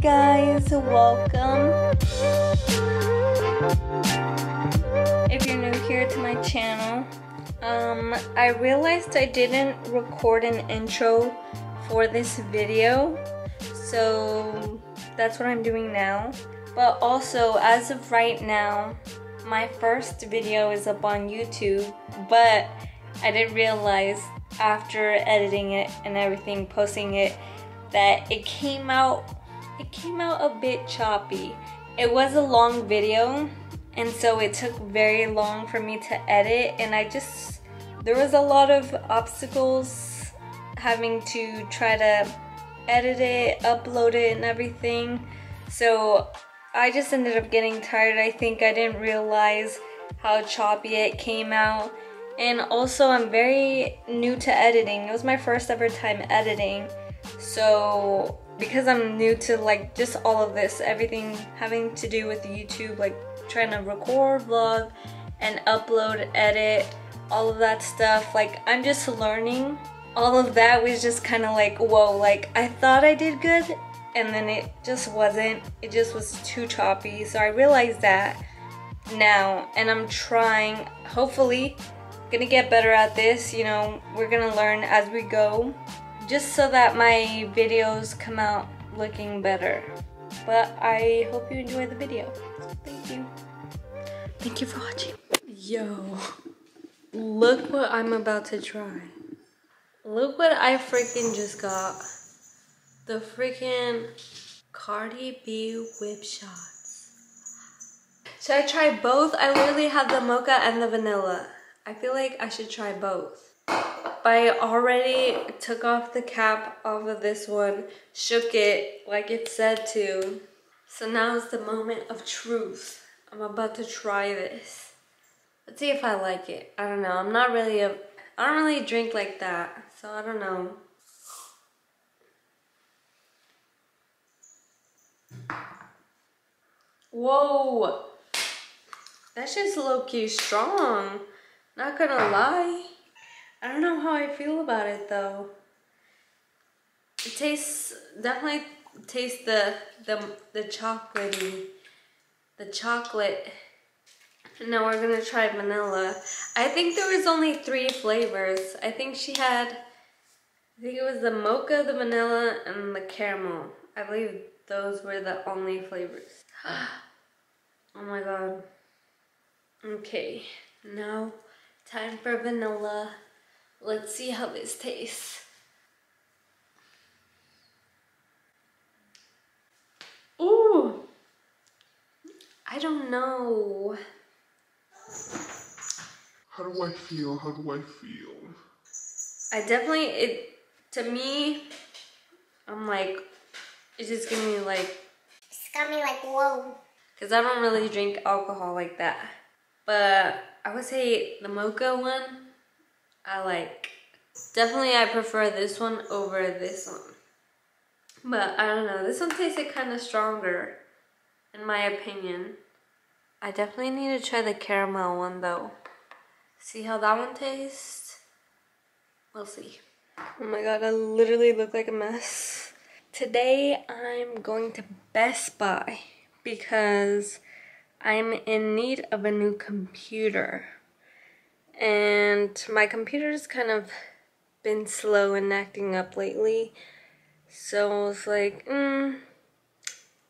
Guys, welcome. If you're new here to my channel, um, I realized I didn't record an intro for this video, so that's what I'm doing now. But also, as of right now, my first video is up on YouTube, but I didn't realize after editing it and everything, posting it, that it came out it came out a bit choppy. It was a long video and so it took very long for me to edit and I just there was a lot of obstacles having to try to edit it, upload it and everything. So I just ended up getting tired. I think I didn't realize how choppy it came out. And also I'm very new to editing. It was my first ever time editing. So because I'm new to like just all of this, everything having to do with YouTube, like trying to record, vlog, and upload, edit, all of that stuff, like I'm just learning. All of that was just kind of like, whoa, like I thought I did good and then it just wasn't. It just was too choppy. So I realized that now and I'm trying, hopefully, gonna get better at this. You know, we're gonna learn as we go just so that my videos come out looking better. But I hope you enjoy the video. Thank you. Thank you for watching. Yo, look what I'm about to try. Look what I freaking just got. The freaking Cardi B whip shots. Should I try both? I literally have the mocha and the vanilla. I feel like I should try both. I already took off the cap off of this one, shook it like it said to. So now is the moment of truth. I'm about to try this. Let's see if I like it. I don't know. I'm not really a... I don't really drink like that. So I don't know. Whoa! That's just low-key strong. Not gonna lie. I don't know how I feel about it though. It tastes definitely tastes the the the chocolatey the chocolate. Now we're gonna try vanilla. I think there was only three flavors. I think she had I think it was the mocha, the vanilla, and the caramel. I believe those were the only flavors. oh my god. Okay, now time for vanilla. Let's see how this tastes. Ooh! I don't know. How do I feel? How do I feel? I definitely, it, to me, I'm like, it's just gave me like... It's got me like, whoa. Because I don't really drink alcohol like that. But I would say the mocha one, I like. Definitely I prefer this one over this one. But I don't know, this one tasted kind of stronger, in my opinion. I definitely need to try the caramel one though. See how that one tastes? We'll see. Oh my god, I literally look like a mess. Today I'm going to Best Buy because I'm in need of a new computer and my computer's kind of been slow and acting up lately. So I was like mm,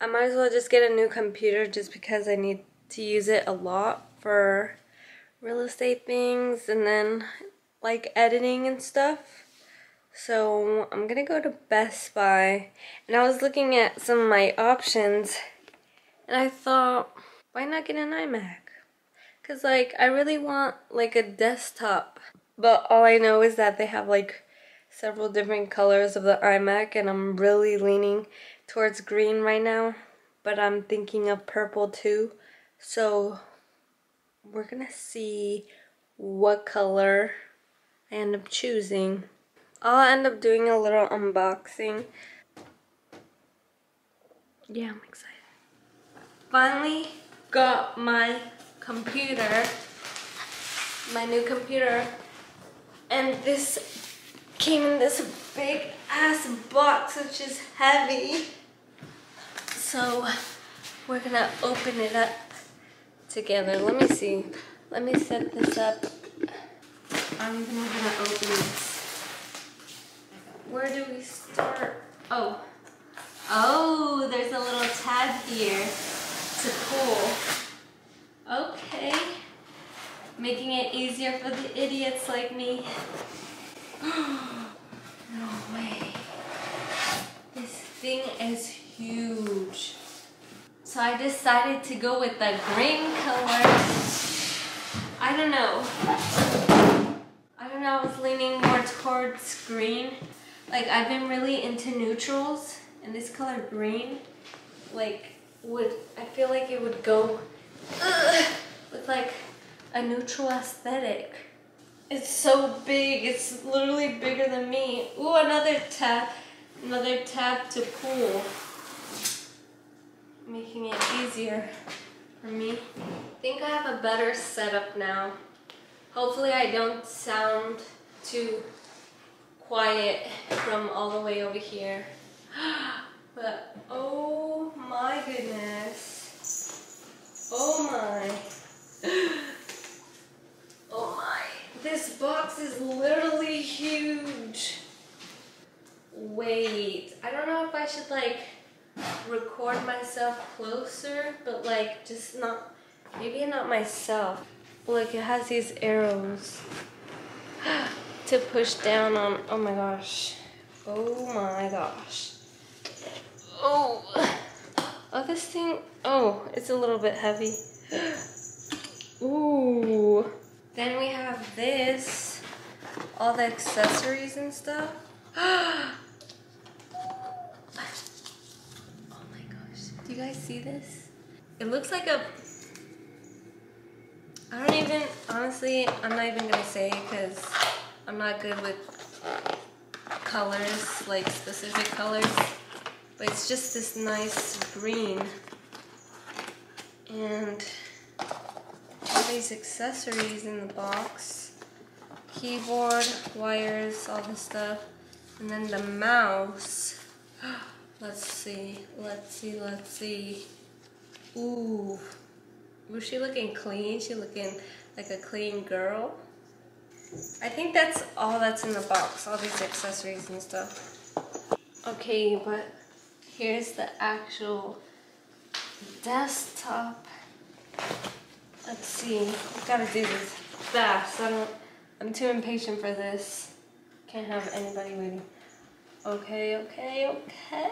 I might as well just get a new computer just because I need to use it a lot for real estate things and then like editing and stuff. So I'm gonna go to Best Buy. And I was looking at some of my options and I thought why not get an iMac Cause like I really want like a desktop. But all I know is that they have like several different colors of the iMac and I'm really leaning towards green right now. But I'm thinking of purple too. So we're gonna see what color I end up choosing. I'll end up doing a little unboxing. Yeah, I'm excited. Finally got my computer, my new computer, and this came in this big ass box which is heavy. So we're gonna open it up together. Let me see. Let me set this up. I don't even to open this. Where do we start? Oh. Oh, there's a little tab here to pull. Making it easier for the idiots like me. no way. This thing is huge. So I decided to go with the green color. I don't know. I don't know, I was leaning more towards green. Like I've been really into neutrals and this color green like would, I feel like it would go ugh, with like a neutral aesthetic. It's so big, it's literally bigger than me. Ooh, another tab, another tab to pull making it easier for me. I think I have a better setup now. Hopefully I don't sound too quiet from all the way over here. But oh my goodness. Oh my. Oh my. This box is literally huge. Wait, I don't know if I should like record myself closer, but like just not, maybe not myself. Look, it has these arrows to push down on, oh my gosh. Oh my gosh. Oh, oh this thing, oh, it's a little bit heavy. Ooh. Then we have this, all the accessories and stuff. Oh my gosh. Do you guys see this? It looks like a... I don't even, honestly, I'm not even gonna say because I'm not good with colors, like specific colors. But it's just this nice green. And all these accessories in the box. Keyboard, wires, all this stuff. And then the mouse. Let's see, let's see, let's see. Ooh, was she looking clean? She looking like a clean girl. I think that's all that's in the box, all these accessories and stuff. Okay, but here's the actual desktop. Let's see, I gotta do this fast. I don't, I'm too impatient for this. Can't have anybody waiting. Okay, okay, okay.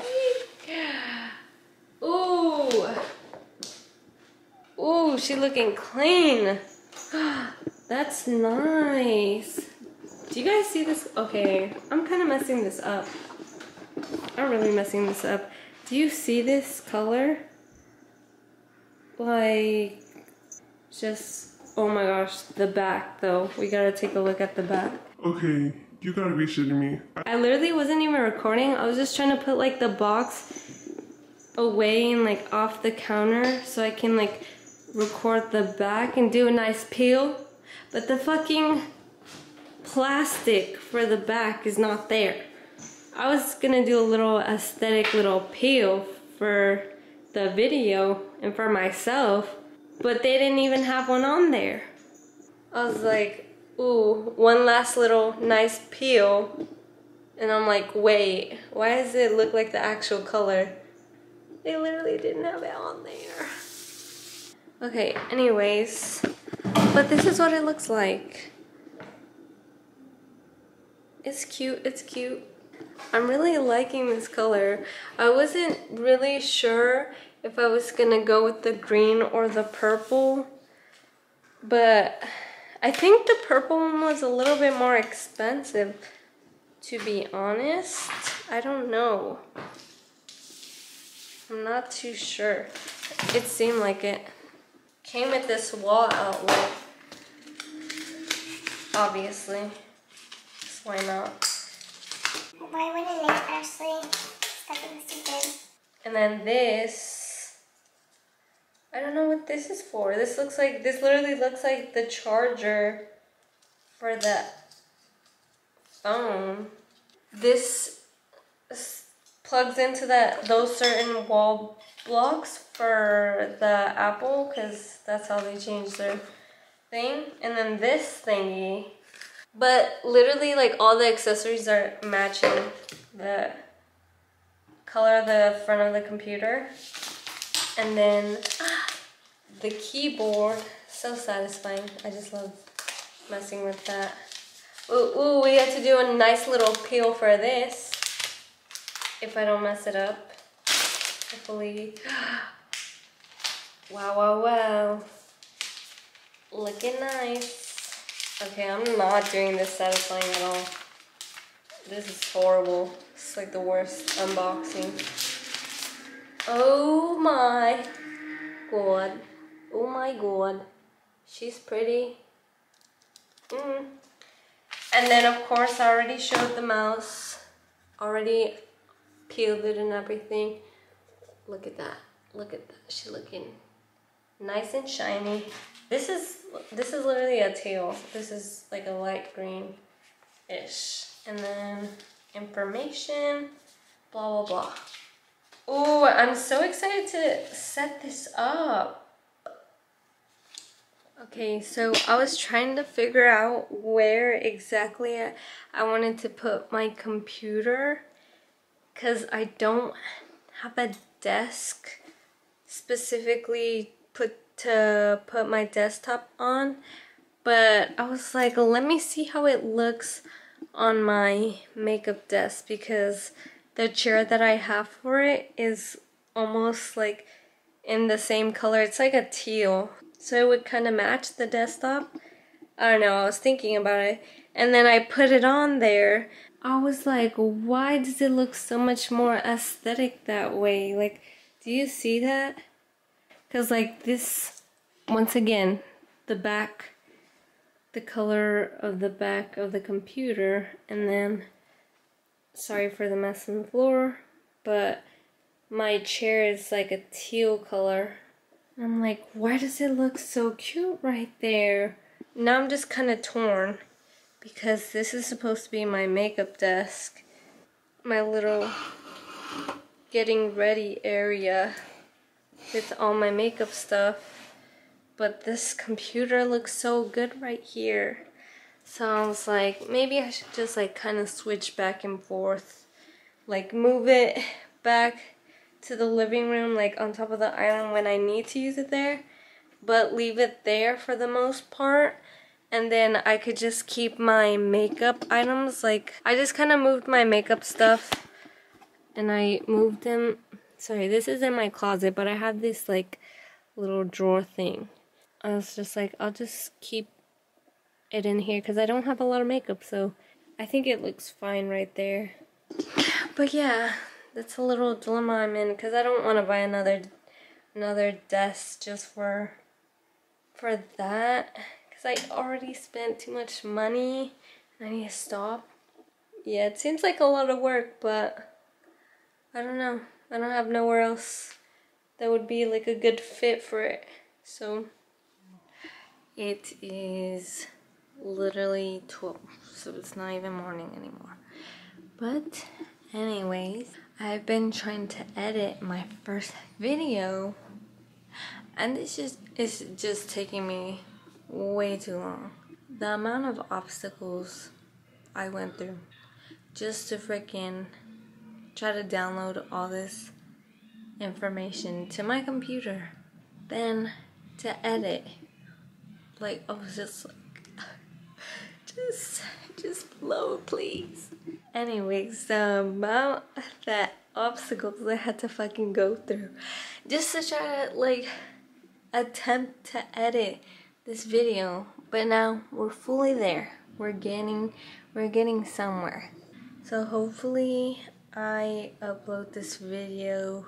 Ooh. Ooh, she looking clean. That's nice. Do you guys see this? Okay, I'm kind of messing this up. I'm really messing this up. Do you see this color? Like, just, oh my gosh, the back though. We gotta take a look at the back. Okay, you gotta be shitting me. I literally wasn't even recording. I was just trying to put like the box away and like off the counter so I can like record the back and do a nice peel. But the fucking plastic for the back is not there. I was gonna do a little aesthetic little peel for the video and for myself, but they didn't even have one on there. I was like, ooh, one last little nice peel. And I'm like, wait, why does it look like the actual color? They literally didn't have it on there. Okay, anyways, but this is what it looks like. It's cute, it's cute. I'm really liking this color. I wasn't really sure if I was gonna go with the green or the purple, but I think the purple one was a little bit more expensive, to be honest. I don't know. I'm not too sure. It seemed like it. Came with this wall outlet. Obviously. why not? Why wouldn't it Ashley? Stupid. And then this I don't know what this is for. This looks like, this literally looks like the charger for the phone. This plugs into that those certain wall blocks for the Apple because that's how they change their thing. And then this thingy. But literally like all the accessories are matching the color of the front of the computer. And then the keyboard, so satisfying. I just love messing with that. Ooh, ooh, we have to do a nice little peel for this. If I don't mess it up. Hopefully. Wow, wow, wow. Looking nice. Okay, I'm not doing this satisfying at all. This is horrible. It's like the worst unboxing. Oh my god. Oh my god. She's pretty. Mm. And then of course I already showed the mouse. Already peeled it and everything. Look at that. Look at that. She looking nice and shiny. This is this is literally a teal. This is like a light green-ish. And then information, blah blah blah. Oh, I'm so excited to set this up. Okay, so I was trying to figure out where exactly I, wanted to put my computer because I don't have a desk specifically put to put my desktop on but I was like let me see how it looks on my makeup desk because the chair that I have for it is almost like in the same color. It's like a teal. So it would kind of match the desktop. I don't know I was thinking about it. And then I put it on there. I was like why does it look so much more aesthetic that way? Like do you see that? Because like this, once again, the back, the color of the back of the computer, and then, sorry for the mess on the floor, but my chair is like a teal color. I'm like, why does it look so cute right there? Now I'm just kind of torn because this is supposed to be my makeup desk. My little getting ready area with all my makeup stuff. But this computer looks so good right here. So I was like, maybe I should just like kind of switch back and forth. Like move it back to the living room like on top of the island when I need to use it there. But leave it there for the most part. And then I could just keep my makeup items. Like I just kind of moved my makeup stuff. And I moved them Sorry, this is in my closet, but I have this like little drawer thing. I was just like, I'll just keep it in here because I don't have a lot of makeup, so I think it looks fine right there. But yeah, that's a little dilemma I'm in because I don't want to buy another another desk just for for that because I already spent too much money. I need to stop. Yeah, it seems like a lot of work, but I don't know. I don't have nowhere else that would be like a good fit for it. So it is literally 12, so it's not even morning anymore. But anyways, I've been trying to edit my first video and it's just it's just taking me way too long. The amount of obstacles I went through just to freaking try to download all this information to my computer, then to edit. Like, I was just just, just load, please. Anyways, the amount that obstacles I had to fucking go through just to try to, like, attempt to edit this video. But now we're fully there. We're getting, we're getting somewhere. So hopefully I upload this video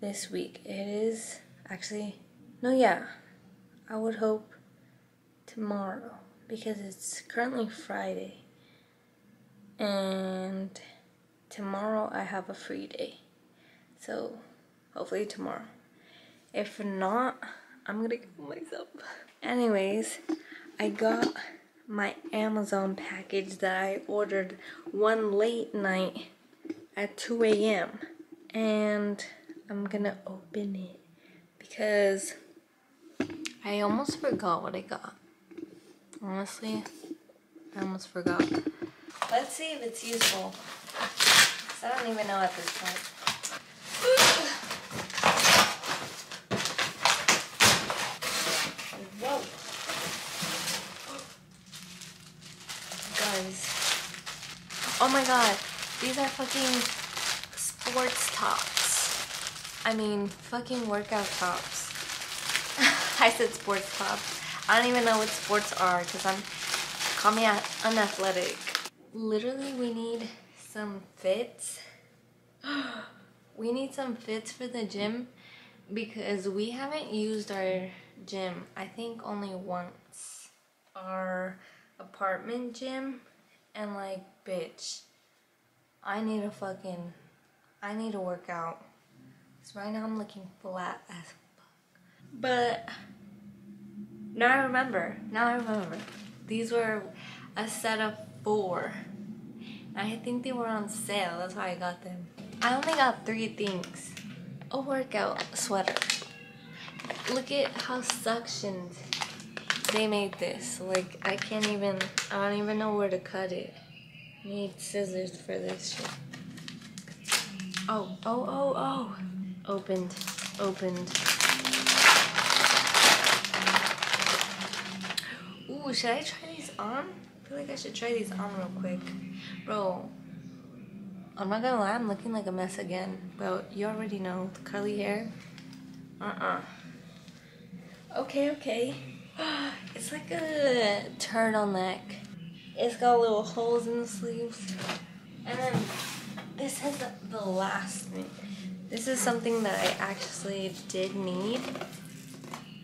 this week. It is actually, no, yeah, I would hope tomorrow because it's currently Friday and tomorrow I have a free day. So hopefully tomorrow. If not, I'm gonna kill myself. Anyways, I got my Amazon package that I ordered one late night at 2 a.m. And I'm gonna open it because I almost forgot what I got. Honestly, I almost forgot. Let's see if it's useful. I don't even know at this point. Whoa. Guys. Oh my god. These are fucking sports tops. I mean, fucking workout tops. I said sports tops. I don't even know what sports are because I'm, call me unathletic. Literally, we need some fits. we need some fits for the gym because we haven't used our gym, I think only once. Our apartment gym and like, bitch, I need a fucking, I need to work out. Cause right now I'm looking flat as fuck. But now I remember, now I remember. These were a set of four. I think they were on sale, that's why I got them. I only got three things. A workout sweater. Look at how suctioned they made this. Like, I can't even, I don't even know where to cut it. Need scissors for this shit. Oh, oh, oh, oh. Opened, opened. Ooh, should I try these on? I feel like I should try these on real quick. Bro, I'm not gonna lie, I'm looking like a mess again. But you already know, the curly hair. Uh-uh. Okay, okay. It's like a turtleneck. It's got little holes in the sleeves. And then this is the, last thing. This is something that I actually did need.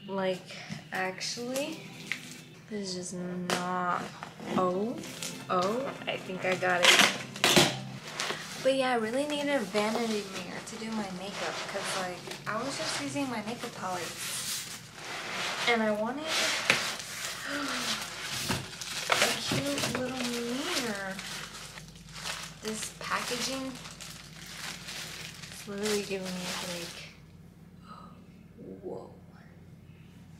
Like, actually. This is not. Oh, oh, I think I got it. But yeah, I really need a vanity mirror to do my makeup because like I was just using my makeup palette and I wanted a cute little mirror. This packaging is literally giving me a headache. Whoa.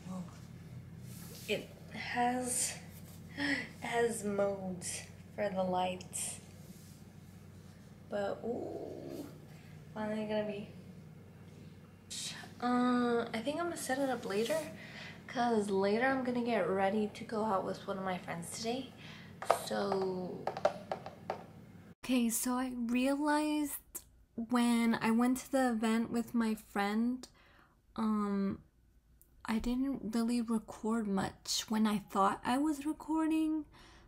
Whoa. It has has modes for the lights. But ooh, finally gonna be. Uh, I think I'm gonna set it up later, cause later I'm gonna get ready to go out with one of my friends today. So. Okay, so I realized when I went to the event with my friend, um, I didn't really record much when I thought I was recording.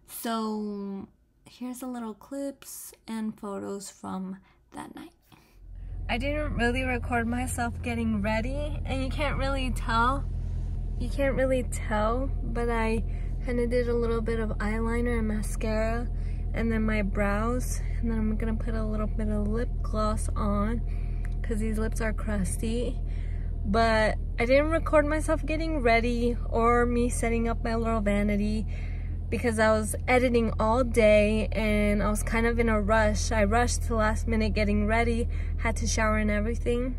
So here's a little clips and photos from that night. I didn't really record myself getting ready and you can't really tell. You can't really tell, but I kind of did a little bit of eyeliner and mascara and then my brows and then I'm gonna put a little bit of lip gloss on because these lips are crusty but I didn't record myself getting ready or me setting up my little vanity because I was editing all day and I was kind of in a rush. I rushed to last minute getting ready, had to shower and everything.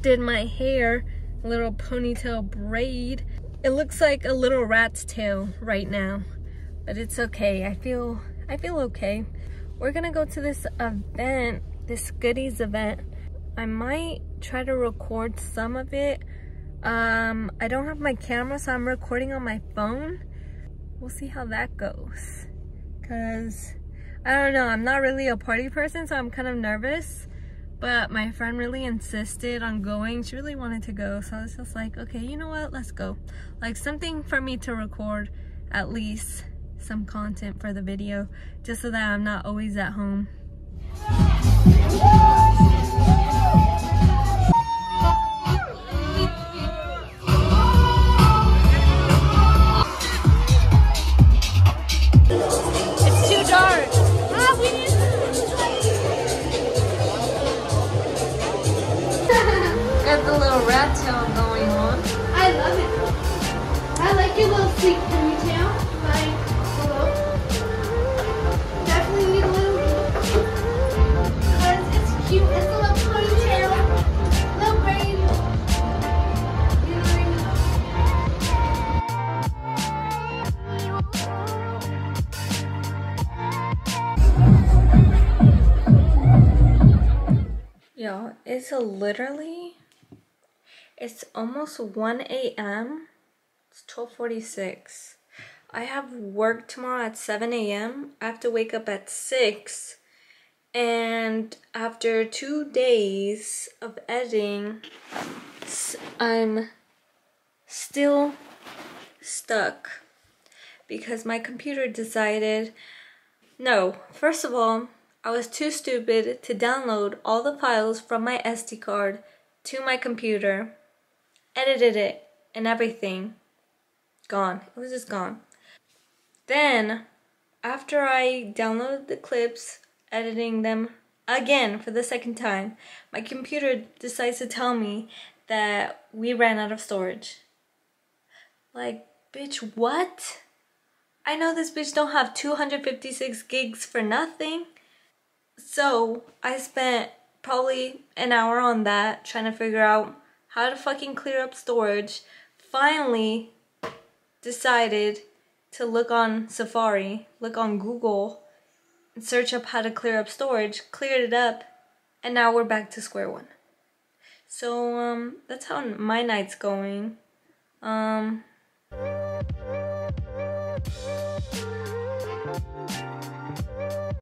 Did my hair, little ponytail braid. It looks like a little rat's tail right now, but it's okay. I feel I feel okay. We're gonna go to this event, this goodies event. I might try to record some of it. Um, I don't have my camera, so I'm recording on my phone we'll see how that goes. Cause I don't know, I'm not really a party person, so I'm kind of nervous. But my friend really insisted on going. She really wanted to go. So I was just like, okay, you know what? Let's go. Like something for me to record at least some content for the video just so that I'm not always at home. Literally it's almost 1 a.m. It's 12:46. I have work tomorrow at 7 a.m. I have to wake up at 6. And after two days of editing, I'm still stuck because my computer decided no, first of all, I was too stupid to download all the files from my SD card to my computer, edited it and everything. Gone. It was just gone. Then, after I downloaded the clips, editing them again for the second time, my computer decides to tell me that we ran out of storage. Like, bitch, what? I know this bitch don't have 256 gigs for nothing. So, I spent probably an hour on that trying to figure out how to fucking clear up storage. Finally decided to look on Safari, look on Google, and search up how to clear up storage, cleared it up, and now we're back to square one. So, um, that's how my night's going. Um,